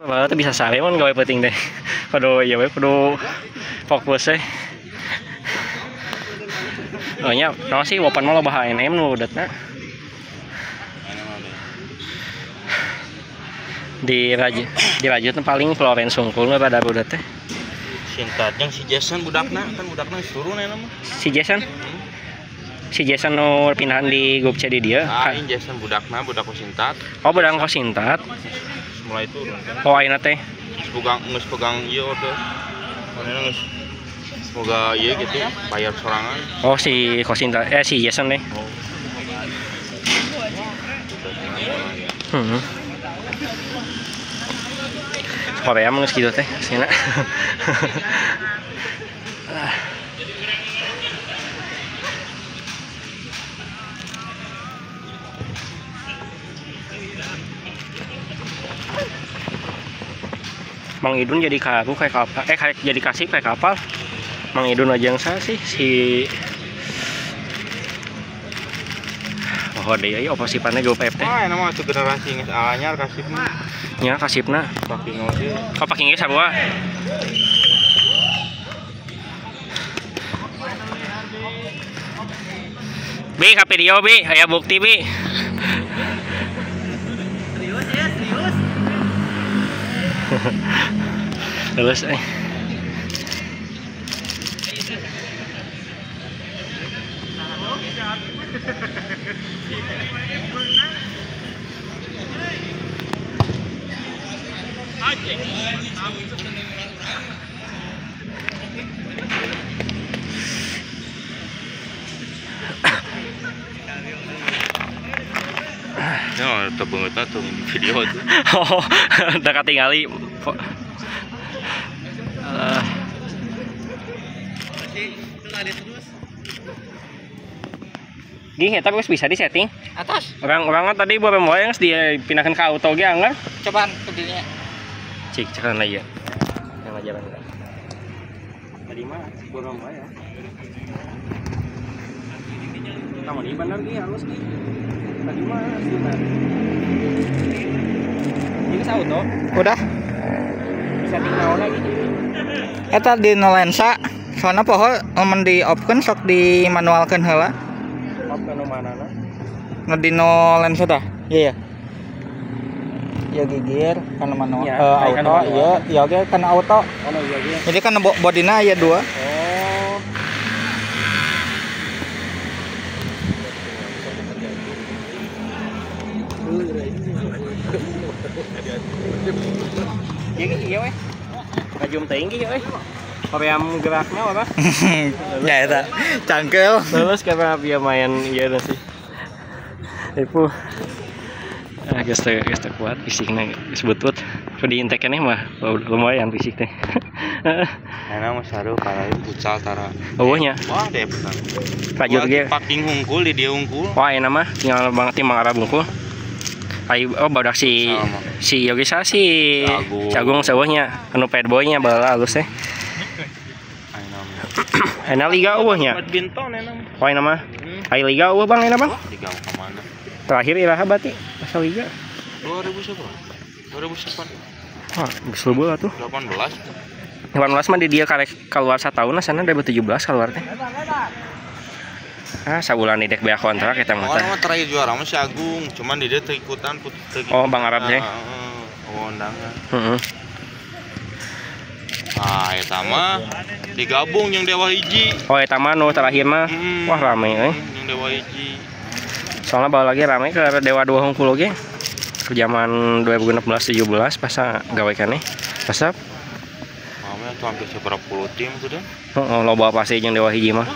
Malah tuh bisa sare mon gawe penting deh. Kudu ya we kudu fokus eh. Oh nya, no sih wapan mah loba HNM nu udatna. Di raju di rajut paling Florence Sungkul mah pada budak teh. Sintat yang si Jason budakna kan budakna suruh nih nama. Si Jason si Jason nu pindahan di grup C di dia. Ah, Jason budakna budak ku Sintat Oh, bedang kosintat. Mulai turun kan. Oh, ayeuna teh. Geus pegang geus pegang ieu order. Mana geus Semoga iya gitu bayar sorangan. Oh, si kosintat eh si Jason deh. Oh. Hmm. Korea mah geus kitu teh sina. Mang Idun jadi kaku kayak kapal eh kayak jadi kasih kayak kapal Mang Idun aja yang saya sih si Oh deh ya operasipannya gue PFT Wah, nama itu generasi geus anyar kasih mah. nya kasipna Pakai ngode. oh pakai geus sabua Bi, ka video Bi, aya bukti Bi. Terus eh. Ya, itu banget tuh video itu. Oh, udah ketinggali. Po- Eh, Gih, eta geus bisa disetting. Atas, Orang-orang tadi bawa yang dia pindahkan ke auto ge anggar. cobaan ke dirinya. Cik, cekan aja. Yang ajaran enggak. Tadi mah bawa bawa ya. Kamu di bandar dia halus nih. Tadi mah sudah. Ini ke auto. Udah. Setting naon lagi. Eta di no lensa. Soalnya poho lamun di open sok di manualkan di no lensa tah. Iya ya. Ya gigir kan manual Iya, kayak kan auto, iya, iya oke kan auto. Oh, iya iya. Jadi kan bo- bodina ya dua. Oh. Iya iya weh. Ngajum tinggi weh. Koream geraknya apa? ya eta. Cangkel. Terus karena dia main iya dah sih. Itu ah geus teu kuat fisiknya geus butut. Ku di intek nih mah lumayan fisik teh. Enak mah saru kalain futsal tara. Eueuhnya Wah, deh benar. rajut ge. Paking hungkul di dia hungkul. Wah, enak mah tinggal banget timang arah bungkul. Ayo oh badak si Sama. si Yogi sa si Cagung. Cagung seueuhnya anu pet boy-nya bala halus teh. Ayo nama. Enak liga eueuhnya. Badminton enak. mah. Wah, enak mah. Hmm. Ayo liga eueuh Bang, enak Bang. Liga mau ke mana? Terakhir iraha berarti asal liga. 2000 berapa? 2008 Wah, geus leubeul atuh. 18 18 mah di dia karek keluar sataun sana 2017 keluar teh. Ah, sabulan dek bea kontrak eta mah mah terakhir juara mah si Agung, cuman di dia teu ikutan put Oh, Bang Arab teh. Heeh, oh, undangan. Heeh. Ah, eta mah digabung yang Dewa Hiji. Oh, eta mah nu terakhir mah. Hmm. Wah, rame euy. Yang Dewa Hiji. soalnya bawa lagi rame ke Dewa Dua Hungkul ge ke zaman 2016 17 pas gawe kene pas Mama tuh hampir seberapa puluh tim tuh deh. oh, loba pasti jeung Dewa hiji mah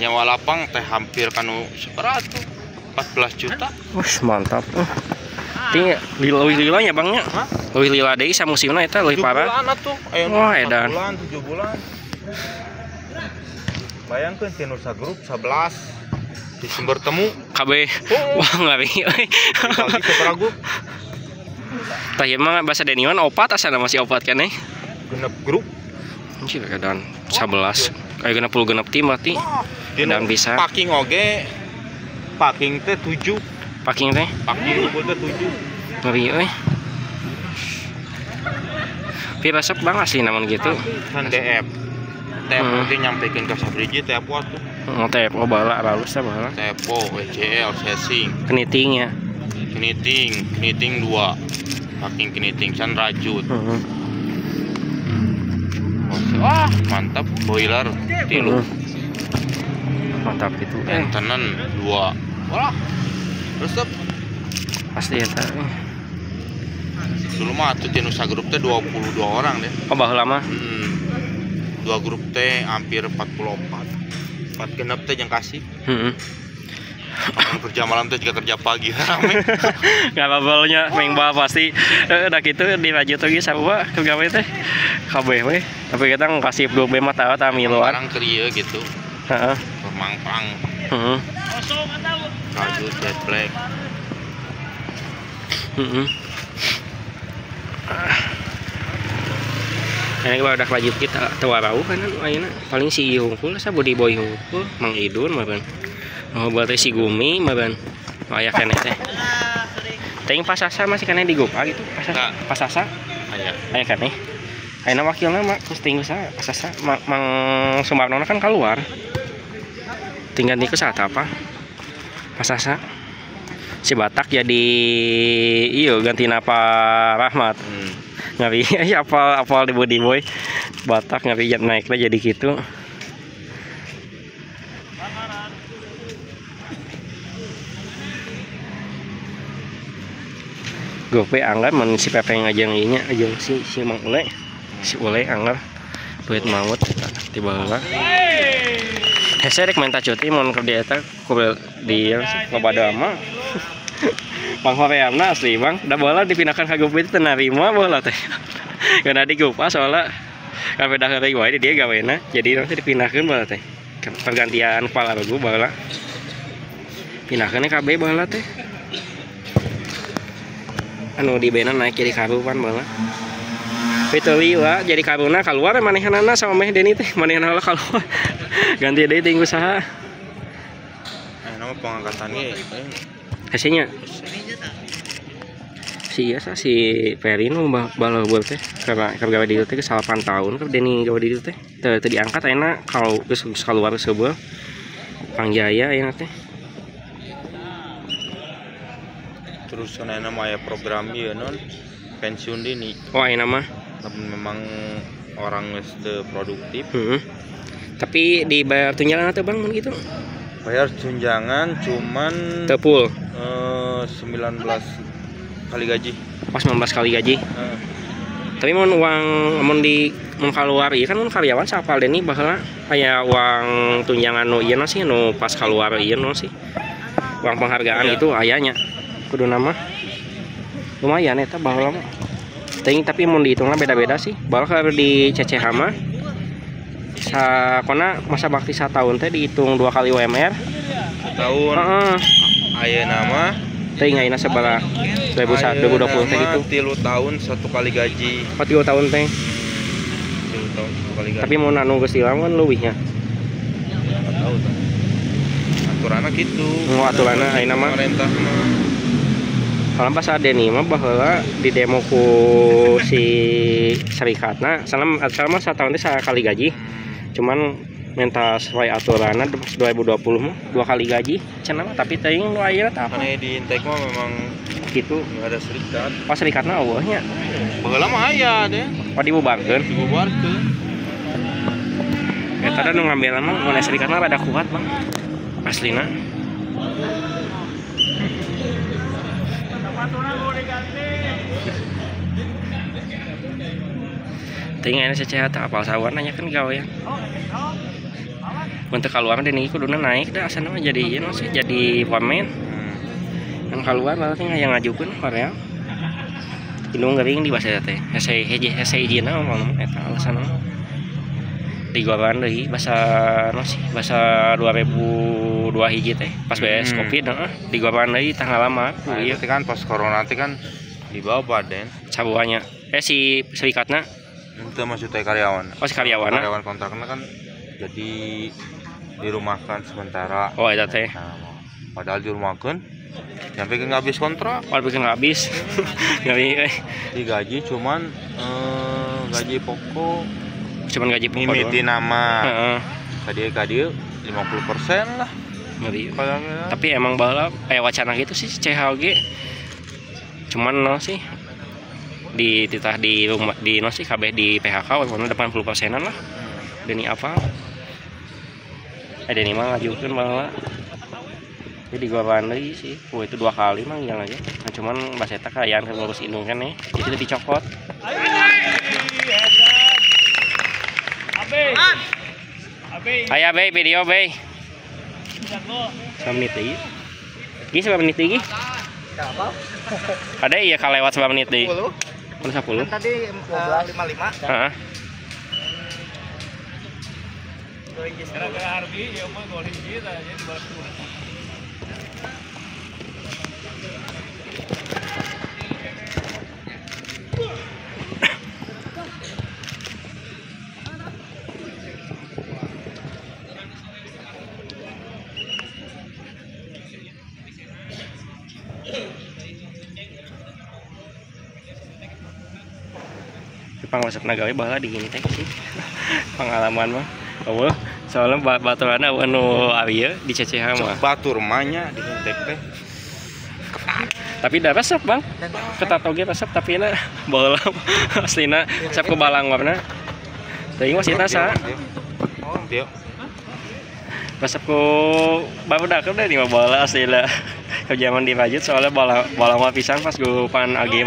Nyawa lapang teh hampir kanu seberat tuh 14 juta. Wih, mantap uh. Ting lila lila nya bangnya leuwih lila deui sa musimna eta leuwih 7 parah. bulan atuh. Ayo Wah, empat edan. bulan, 7 bulan. Bayangkeun ti Nusa Grup 11 di sumber temu KB Oh. wah euy kali seberapa ieu mah bahasa Deniwan opat asana masih opat kan eh? Genep grup. Anjir keadaan 11 kayak genep puluh genep tim berarti. Dan bisa. packing oge. Packing teh 7 Packing teh. packing buat tujuh Ngeri euy. Pirasep bang asli namun gitu. kan DF TF Hmm. nanti nyampekin ke Sabriji TFO tuh oh bala halus teh bala. TFO WCL casing Kenitingnya. kniting kniting dua packing kniting can rajut Heeh. wah mantap boiler tilu Heeh. Mantap itu. Eh, maintenance dua wah resep pasti eta. eh. dulu mah tuh di Nusa Grup teh 22 orang deh. Oh baheula mah. hmm. dua grup teh hampir 44 empat. Genep teh yang kasih. Heeh. yang kerja malam teh juga kerja pagi rame. Nggak apa-apanya meng bal pasti. Eh, udah gitu dirajut lagi sarua ke gawe teh. Kabeh we. Tapi kita ngasih dua bema tahu tahu miluan. Orang keria gitu. Heeh heeh rajut jet black Ini kalau udah lanjut kita tawarau kan ayeuna paling si hungkul sa body boy hungkul Mang Idun meureun. Oh buat si Gumi meureun. Aya keneh teh. Ting pasasa masih keneh di Gopa gitu. Pasasa. Pasasa. aya Aya keneh. Ayeuna wakilna mah geus tinggal sa pasasa Ma- Mang Sumarno kan keluar. Tinggal di kesata apa? Pasasa. Si Batak jadi iyo ganti napa Rahmat hmm. ngari ya apal apal di body boy Batak ngari ya naiknya jadi gitu Gope anggar mun si Pepe ngajang inya ajang si si Mang Ule si Ule anggar duit maut tiba heula Hese rek minta cuti mun kerja eta kubil di lobada mah Bang Horeamna asli bang, udah bola dipindahkan ke grup itu nerima bola teh. Karena di grup soalnya kan beda hari wae dia gawena, jadi nanti dipindahkan bola teh. Pergantian kepala regu bola. Pindahkannya KB bola teh. Anu di bena naik jadi karupan bola. Lah jadi karuna keluar manehanana sama meh Deni teh. Manehanana keluar. Ganti deui tinggu saha. eh nama pengangkatannya eh, hasilnya si iya sa si Peri nu bah balau buat teh. Karena gawe di teh ke salapan tahun kan Deni gawe di teh. Teu diangkat enak kalau geus geus keluar sebuah Pangjaya ya teh. Terus kan nama program ieu non? Pensiun dini. Oh ayeuna mah namun memang orang teu produktif. Heeh. Tapi dibayar tunjangan atau bang gitu? Bayar tunjangan cuman teu full? eh, 19 kali gaji. Pas 19 kali gaji? Eh, tapi mun uang mun di mun keluar iya kan mun karyawan sapal Deni baheula? Aya uang tunjangan nu ieu sih nu pas keluar ieu nu sih. Uang penghargaan Iya. itu ayahnya. Kudu nama. Lumayan eta baheula mah Ting, tapi mun dihitungna beda-beda sih. Baheula kalau di CCH mah sakona masa bakti tahun teh dihitung dua kali UMR tahun. Heeh. Aya nama teuing ayeuna sabaraha 2021 2020 teh gitu tilu tahun satu kali gaji. 40 tahun teh. Tilu tahun satu kali gaji. Tapi anu dilawan leuwihnya. Nggak tahu tuh aturannya gitu. Oh, aturanna ayeuna mah. pemerintah kalau pas ada nih mah baheula di demo ku si serikatna salam salam satu tahun teh sekali gaji. Cuman minta sesuai aturan 2020 mah dua kali gaji. Cenah tapi teuing nu ayeuna teh apa? Di Intek mah memang gitu. ada serikat. Pas serikatna eueuhnya baheula mah aya deh. Oh dibubarkeun? Dibubarkeun. Eta da nu ngambil mah mun serikatna rada kuat bang aslina Tinggal secara tak apal sawan nanya kan gawean. Untuk keluar ini kuduna naik dah asana mah jadi ieu sih jadi wamen. hmm. Yang keluar nggak yang ngajukeun Korea. Indung gering di bahasa teh. Hese heje hese izina ngomong eta alasan mah. Di bahasa no sih bahasa 2002 hiji teh pas beres Hmm. Covid heeh di deui tanggal lama Nah, iya kan pas corona nanti kan di bawah badan sabuanya. Eh si serikatna itu maksudnya karyawan oh si karyawana. karyawan kontraknya kan jadi dirumahkan sementara Oh eta teh. nah, padahal dirumahkan sampai ke habis kontrak Kalau bikin habis, bisa. eh. digaji cuman eh, gaji pokok Cuman gaji pokok mimiti nama Heeh, kadia kadia 50 persen lah bisa. Padahal- Tapi emang balap, eh wacana gitu sih CHG. Cuman no sih di titah di rumah di no sih KB di PHK warna 80 persenan lah. Deni apa? Eh Deni mah ngajukan malah. Jadi gua bandai sih, gua itu dua kali mah yang aja. Nah, cuman bahasa eta kayaan kan ngurus indung kan nih, jadi lebih cokot. Ayo be video be. Menit lagi. Gini seberapa menit lagi? Ada iya kalau lewat seberapa menit lagi? 10 Udah 10? tadi uh, 55 Heeh. Jepang masuk nagawe bahala di gini teh sih. Pengalaman mah. Oh, soalnya ba- baturanna anu awieu di CCH mah. batur mahnya di TP Tapi dah resep, Bang. Ketat oge resep tapi na baheula aslina resep ke balang warna. Teuing mah sita sa. Dia Resep ku barudak udah di mah baheula aslina. Ke zaman di Rajut soalnya balang balang mah pisan pas gue pan age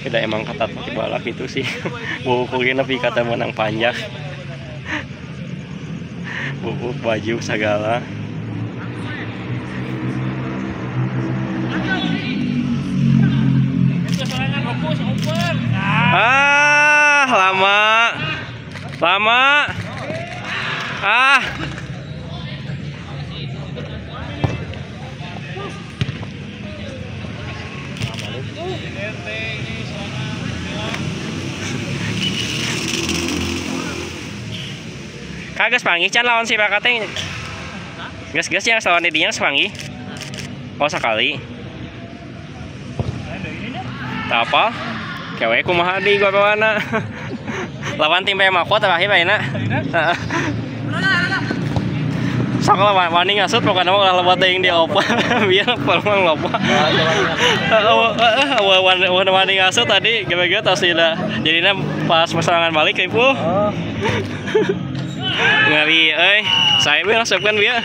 Kita emang ketat pakai balak itu sih. Buku tapi kata menang panjang. Buku baju segala. Ah, lama. Lama. Ah. Kagak sepangi can lawan si Pakate. Gas-gas yang lawan didinya sepangi. Oh sekali. Tak apa. Kewe kumaha di gua bawana. lawan tim PM aku terakhir. Heeh. Sok lawan wani ngasut pokoknya mah ulah loba teuing di opa. Biar peluang loba. Heeh, wan wan wani ngasut tadi tos tidak. Jadinya pas pasangan balik ibu. Ngari euy. Saya be resepkeun bieu.